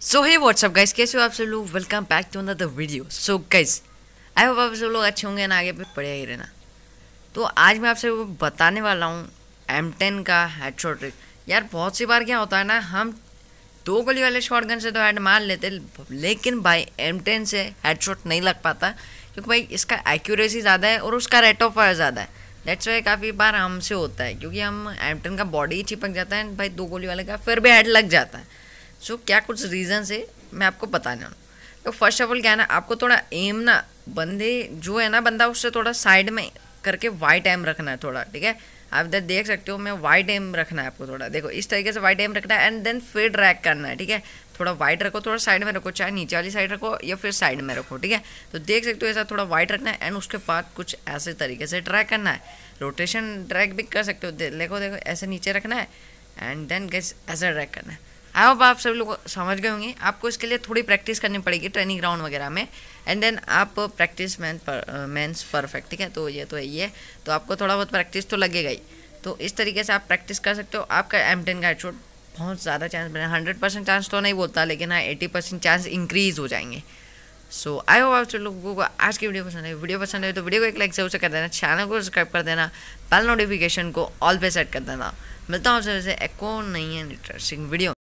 सो हे WhatsApp guys कैसे हो आप सब लोग? Welcome back to another video so guys I hope आप सब लोग अच्छे होंगे ना आगे पे पढ़े ही रहना। तो आज मैं आपसे बताने वाला हूँ एम टेन का हेड शॉट ट्रिक यार, बहुत सी बार क्या होता है ना, हम दो गोली वाले शॉर्ट गन से तो हेड मार लेते, लेकिन भाई एम टेन से हेड शॉट नहीं लग पाता, क्योंकि भाई इसका एक्यूरेसी ज़्यादा है और उसका रेट ऑफ़ फायर ज़्यादा है। डेट्स वाई काफ़ी बार हमसे होता है, क्योंकि हम एम टेन का बॉडी ही चिपक जाता है भाई दो गोली वाले का फिर भी हेड लग जाता है। सो so, क्या कुछ रीज़न है? मैं आपको बताने तो फ़र्स्ट ऑफ़ ऑल क्या है ना आपको थोड़ा एम ना बंदे जो है ना बंदा उससे थोड़ा साइड में करके वाइट एम रखना है थोड़ा ठीक है? आप इधर देख सकते हो मैं वाइट एम रखना है आपको थोड़ा। देखो इस तरीके से वाइट एम रखना है एंड देन फिर ड्रैग करना है ठीक है? थोड़ा वाइट रखो थोड़ा साइड में रखो चाहे नीचे वाली साइड रखो या फिर साइड में रखो ठीक है? तो देख सकते हो ऐसा थोड़ा वाइट रखना है एंड उसके बाद कुछ ऐसे तरीके से ड्रैग करना है। रोटेशन ड्रैग भी कर सकते हो। देखो देखो ऐसे नीचे रखना है एंड देन गैस ऐसा ड्रैग करना है। आई होप आप सभी लोग समझ गए होंगे। आपको इसके लिए थोड़ी प्रैक्टिस करनी पड़ेगी ट्रेनिंग ग्राउंड वगैरह में। एंड देन आप प्रैक्टिस मैन मैंस परफेक्ट ठीक है? तो ये तो यही है तो आपको थोड़ा बहुत प्रैक्टिस तो लगेगा ही। तो इस तरीके से आप प्रैक्टिस कर सकते हो। आपका एम टेन का हेडशॉट बहुत ज़्यादा चांस बने हंड्रेड परसेंट चांस तो नहीं बोलता, लेकिन हाँ एटी परसेंट चांस इंक्रीज हो जाएँगे। सो आई होप आप सब लोगों को आज की वीडियो पसंद है वीडियो पसंद है तो वीडियो को एक लाइक ज़रूर से कर देना। चैनल को सब्सक्राइब कर देना। बेल नोटिफिकेशन को ऑल पे सेट कर देना। मिलता हूँ आपसे वैसे एको नहीं है इंटरेस्टिंग वीडियो